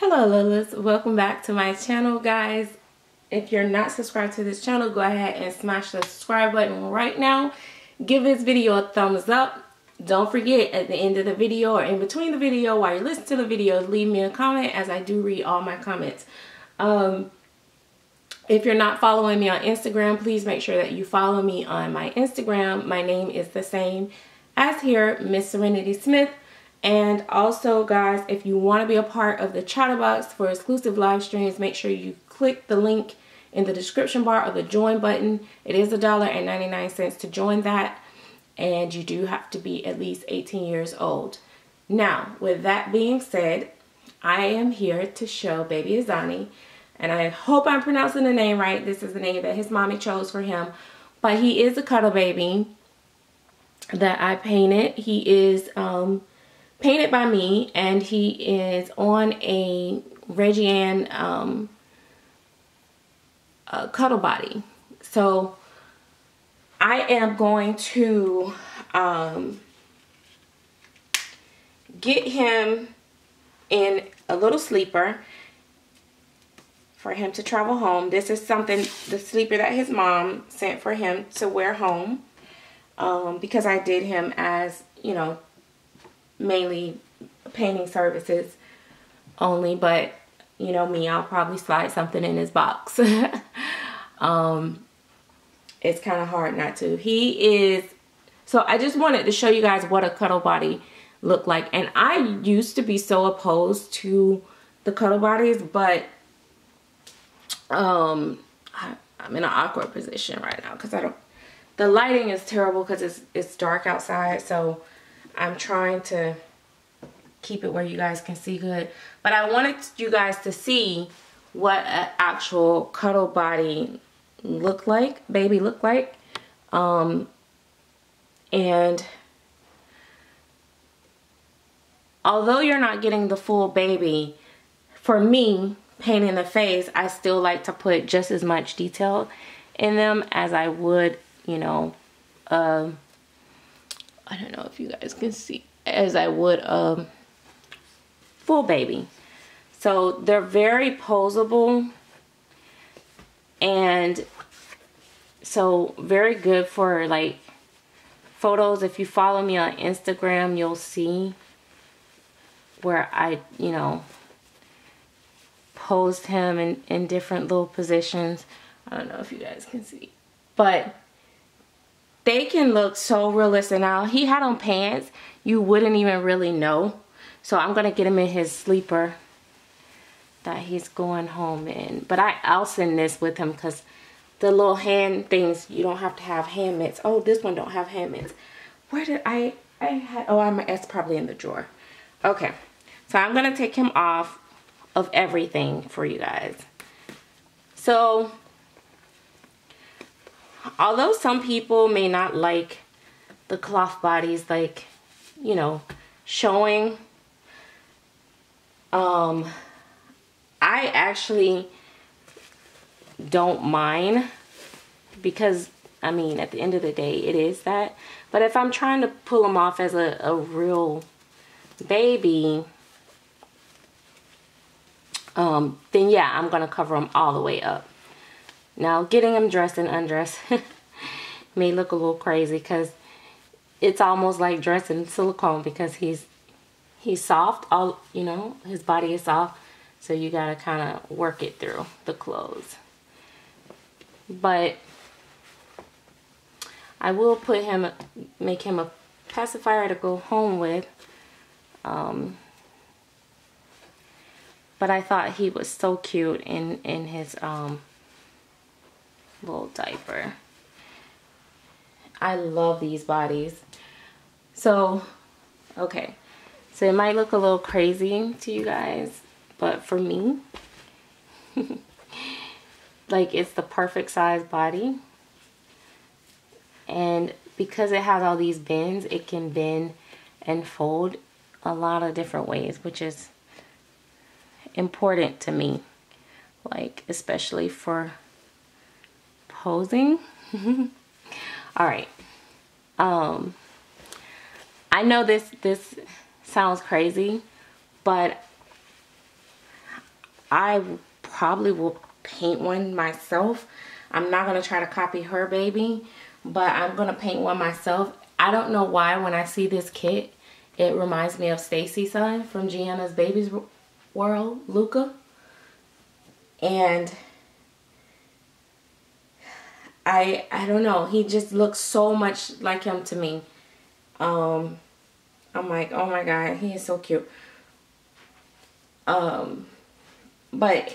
Hello Liliths, welcome back to my channel guys. If you're not subscribed to this channel, go ahead and smash the subscribe button right now. Give this video a thumbs up. Don't forget at the end of the video or in between the video while you're listening to the video, leave me a comment as I do read all my comments. Um, if you're not following me on Instagram, please make sure that you follow me on my Instagram. My name is the same as here, Miss Serenity Smith. And also, guys, if you want to be a part of the Chatterbox for exclusive live streams, make sure you click the link in the description bar or the join button. It is a dollar and 99 cents to join that. And you do have to be at least 18 years old. Now, with that being said, I am here to show baby Isani. And I hope I'm pronouncing the name right. This is the name that his mommy chose for him. But he is a cuddle baby that I painted. He is um, painted by me and he is on a Reggiane um, uh, cuddle body. So I am going to um, get him in a little sleeper for him to travel home. This is something, the sleeper that his mom sent for him to wear home um, because I did him as, you know, mainly painting services only, but you know me, I'll probably slide something in his box. um, it's kind of hard not to. He is, so I just wanted to show you guys what a cuddle body looked like. And I used to be so opposed to the cuddle bodies, but um, I, I'm in an awkward position right now because I don't, the lighting is terrible because it's, it's dark outside. So I'm trying to keep it where you guys can see good. But I wanted you guys to see what an actual cuddle body look like, baby look like. Um, and although you're not getting the full baby, for me, painting the face, I still like to put just as much detail in them as I would, you know, um, I don't know if you guys can see, as I would um, full baby. So they're very posable and so very good for like photos. If you follow me on Instagram, you'll see where I, you know, posed him in, in different little positions. I don't know if you guys can see. But they can look so realistic. Now, he had on pants. You wouldn't even really know. So I'm going to get him in his sleeper that he's going home in. But I, I'll send this with him because the little hand things, you don't have to have hand mitts. Oh, this one don't have hand mitts. Where did I, I had, oh, I'm, it's probably in the drawer. Okay. So I'm going to take him off of everything for you guys. So although some people may not like the cloth bodies like you know showing um I actually don't mind because I mean at the end of the day it is that. But if I'm trying to pull them off as a, a real baby um then yeah I'm gonna cover them all the way up now getting him dressed and undressed may look a little crazy because it's almost like dressing silicone because he's he's soft all you know his body is soft. So you gotta kind of work it through the clothes. But I will put him make him a pacifier to go home with um, but I thought he was so cute in in his um, little diaper. I love these bodies. So, okay. So it might look a little crazy to you guys, but for me, like it's the perfect size body. And because it has all these bends, it can bend and fold a lot of different ways, which is important to me. Like, especially for posing. All right. Um, I know this this sounds crazy, but I probably will paint one myself. I'm not going to try to copy her baby, but I'm going to paint one myself. I don't know why when I see this kit, it reminds me of Stacy's son from Gianna's Baby's World, Luca. And I I don't know, he just looks so much like him to me. Um I'm like, oh my god, he is so cute. Um but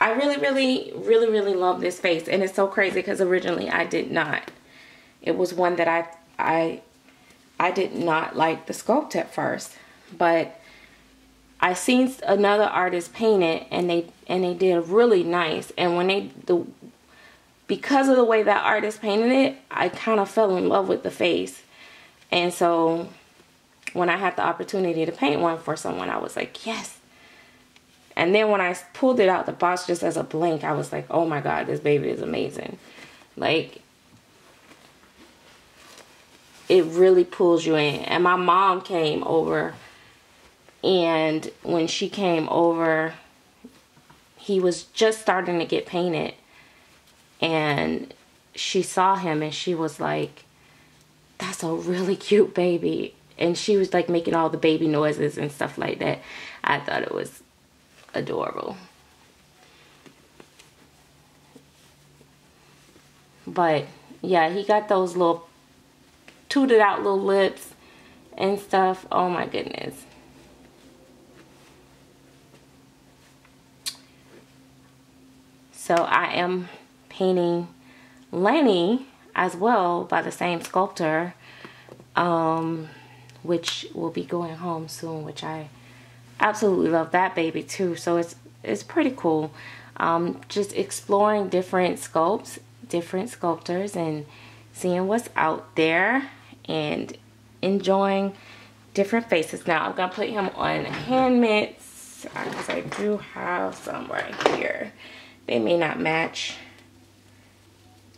I really, really, really, really love this face. And it's so crazy because originally I did not. It was one that I, I, I did not like the sculpt at first. But I seen another artist paint it and they, and they did really nice. And when they, the, because of the way that artist painted it, I kind of fell in love with the face. And so when I had the opportunity to paint one for someone, I was like, yes, and then when I pulled it out the box just as a blank, I was like, oh my God, this baby is amazing. Like, it really pulls you in. And my mom came over, and when she came over, he was just starting to get painted. And she saw him and she was like, that's a really cute baby. And she was like making all the baby noises and stuff like that. I thought it was adorable. But yeah, he got those little tooted out little lips and stuff. Oh my goodness. So I am painting Lanny as well by the same sculptor, um, which will be going home soon, which I absolutely love that baby too. So it's it's pretty cool. Um, just exploring different sculpts, different sculptors, and seeing what's out there and enjoying different faces. Now I'm gonna put him on hand mitts because I do have some right here. They may not match.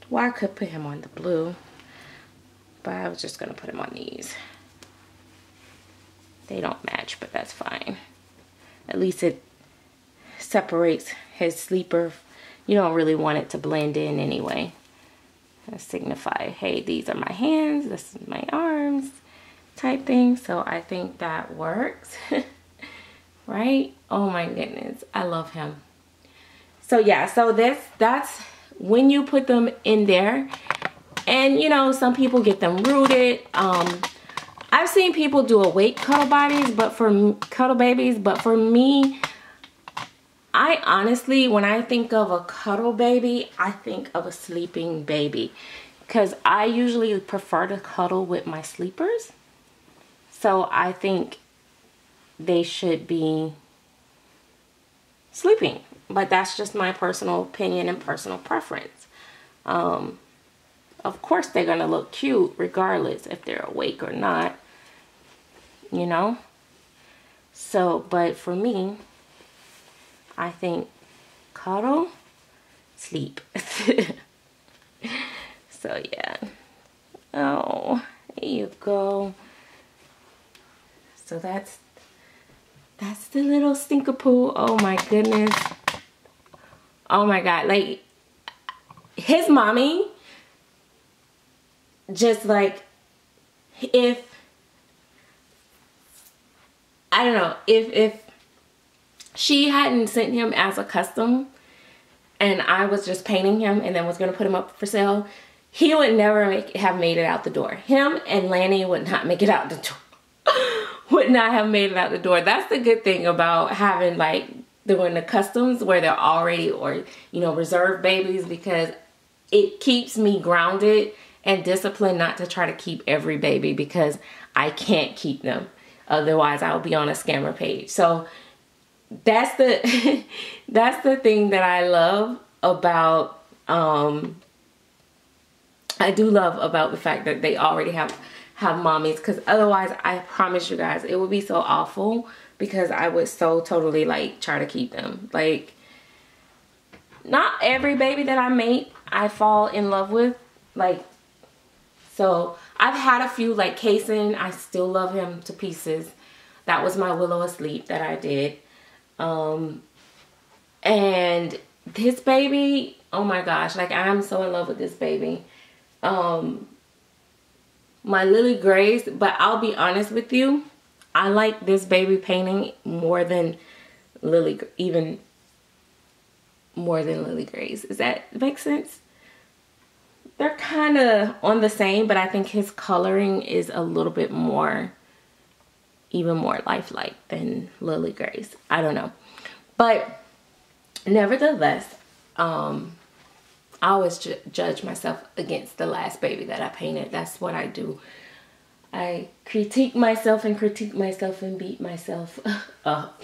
Well, I could put him on the blue, but I was just gonna put him on these. They don't match, but that's fine. At least it separates his sleeper. You don't really want it to blend in anyway. signify, hey, these are my hands, this is my arms type thing. So I think that works. right? Oh my goodness. I love him. So yeah, so this that's when you put them in there. And you know, some people get them rooted. Um, I've seen people do awake cuddle bodies, but for cuddle babies, but for me, I honestly, when I think of a cuddle baby, I think of a sleeping baby because I usually prefer to cuddle with my sleepers. So I think they should be sleeping, but that's just my personal opinion and personal preference. Um, of course they're going to look cute regardless if they're awake or not. You know? So, but for me, I think cuddle, sleep. so yeah. Oh, there you go. So that's that's the little stinker poo. Oh my goodness. Oh my god. Like his mommy just like if I don't know if if she hadn't sent him as a custom and I was just painting him and then was going to put him up for sale, he would never make, have made it out the door. Him and Lanny would not make it out the door. would not have made it out the door. That's the good thing about having like doing the customs where they're already or you know reserved babies because it keeps me grounded and disciplined not to try to keep every baby because I can't keep them. Otherwise, I'll be on a scammer page. So that's the that's the thing that I love about um I do love about the fact that they already have have mommies because otherwise I promise you guys it would be so awful because I would so totally like try to keep them like not every baby that I make I fall in love with like so I've had a few like Kason. I still love him to pieces. That was my Willow Asleep that I did. Um, And this baby, oh my gosh, like I'm so in love with this baby. Um, my Lily Grace, but I'll be honest with you, I like this baby painting more than Lily, even more than Lily Grace. Does that make sense? They're kind of on the same, but I think his coloring is a little bit more, even more lifelike than Lily Grace. I don't know. But nevertheless, um, I always ju judge myself against the last baby that I painted. That's what I do. I critique myself and critique myself and beat myself up.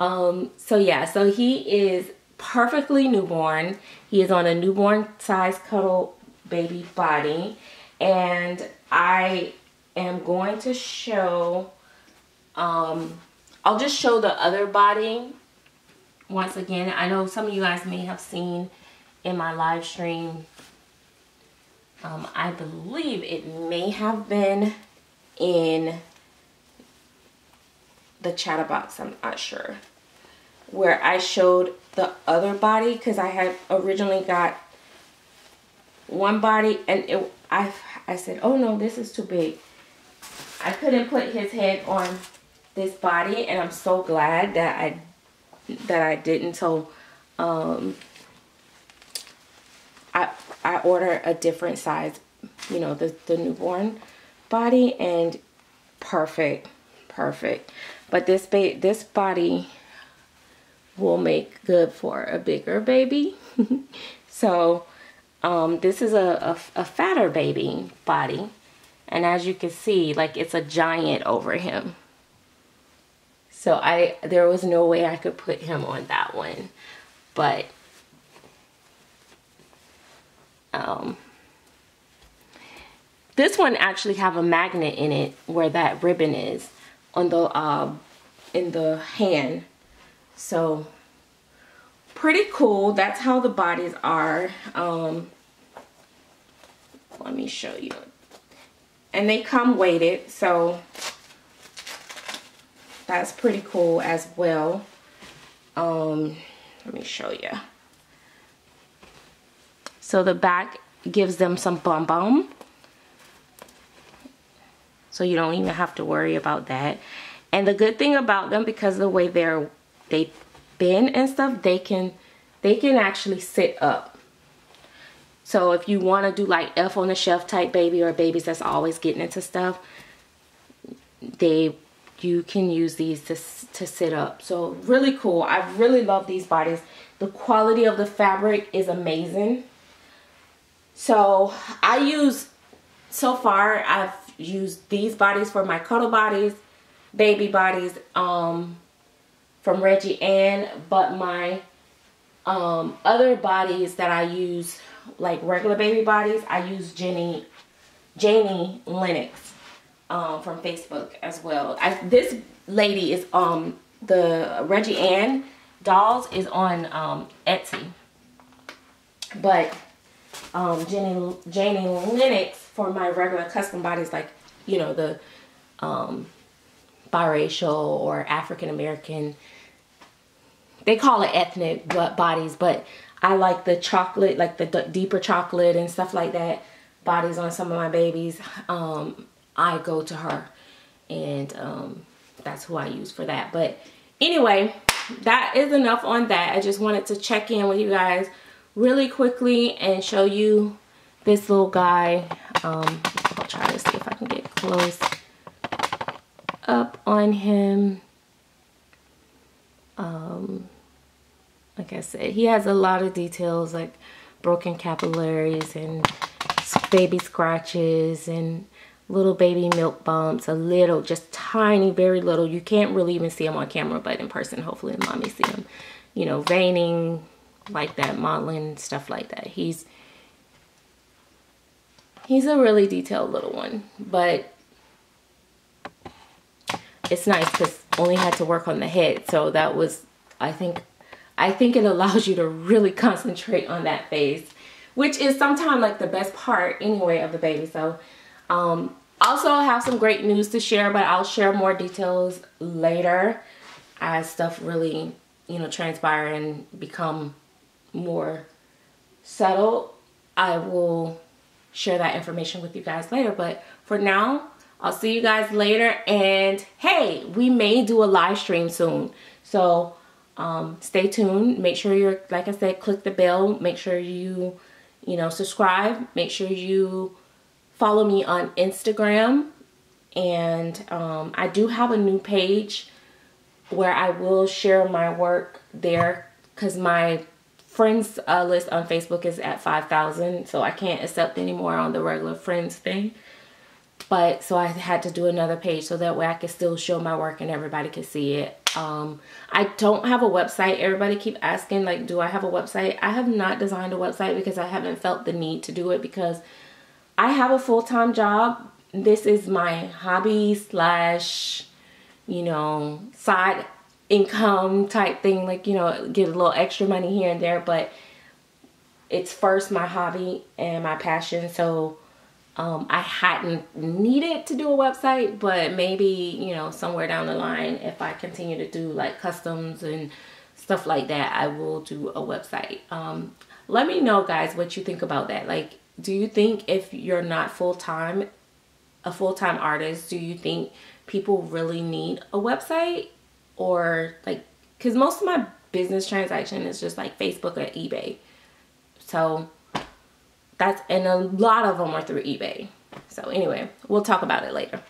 Um, so yeah, so he is perfectly newborn. He is on a newborn size cuddle baby body. And I am going to show, um, I'll just show the other body once again. I know some of you guys may have seen in my live stream. Um, I believe it may have been in the chatterbox, I'm not sure, where I showed the other body because I had originally got one body and it, I, I said, oh no, this is too big. I couldn't put his head on this body and I'm so glad that I that I didn't. So um, I I ordered a different size, you know, the, the newborn body and perfect, perfect. But this ba this body will make good for a bigger baby. so um, this is a, a, a fatter baby body. And as you can see, like it's a giant over him. So I there was no way I could put him on that one. But um, this one actually have a magnet in it where that ribbon is on the uh, in the hand. So pretty cool. That's how the bodies are. Um, let me show you. And they come weighted, so that's pretty cool as well. Um, let me show you. So the back gives them some bum bum. So you don't even have to worry about that. And the good thing about them, because the way they're they bend and stuff, they can they can actually sit up. So if you want to do like Elf on the Shelf type baby or babies that's always getting into stuff, they you can use these to, to sit up. So really cool. I really love these bodies. The quality of the fabric is amazing. So I use, so far I've used these bodies for my cuddle bodies, baby bodies um, from Reggie Ann, but my um, other bodies that I use, like regular baby bodies, I use Jenny, Janie Lennox um, from Facebook as well. I, this lady is um the Reggie Ann dolls is on um, Etsy, but um, Jenny, Janie Lennox for my regular custom bodies, like, you know, the um, biracial or African American. They call it ethnic bodies, but I like the chocolate, like the deeper chocolate and stuff like that. Bodies on some of my babies. Um, I go to her and um, that's who I use for that. But anyway, that is enough on that. I just wanted to check in with you guys really quickly and show you this little guy. Um, I'll try to see if I can get close up on him. Um, like I said, he has a lot of details like broken capillaries and baby scratches and little baby milk bumps, a little, just tiny, very little. You can't really even see him on camera, but in person, hopefully mommy see him. You know, veining, like that, modeling, stuff like that. He's he's a really detailed little one, but it's nice because only had to work on the head. So that was, I think, I think it allows you to really concentrate on that face, which is sometimes like the best part anyway of the baby. So um, also have some great news to share, but I'll share more details later as stuff really you know, transpire and become more settled, I will share that information with you guys later. But for now, I'll see you guys later. And hey, we may do a live stream soon. So um, stay tuned. Make sure you're, like I said, click the bell. Make sure you, you know, subscribe. Make sure you follow me on Instagram. And um, I do have a new page where I will share my work there because my friends uh, list on Facebook is at 5,000. So I can't accept anymore on the regular friends thing. But so I had to do another page so that way I could still show my work and everybody could see it. Um, I don't have a website. Everybody keep asking like, do I have a website? I have not designed a website because I haven't felt the need to do it because I have a full-time job. This is my hobby slash, you know, side income type thing. Like, you know, get a little extra money here and there. But it's first my hobby and my passion. So um, I hadn't needed to do a website, but maybe, you know, somewhere down the line, if I continue to do like customs and stuff like that, I will do a website. Um, let me know, guys, what you think about that. Like, do you think if you're not full-time, a full-time artist, do you think people really need a website? Or like, because most of my business transaction is just like Facebook or eBay. So that's and a lot of them are through eBay. So anyway, we'll talk about it later.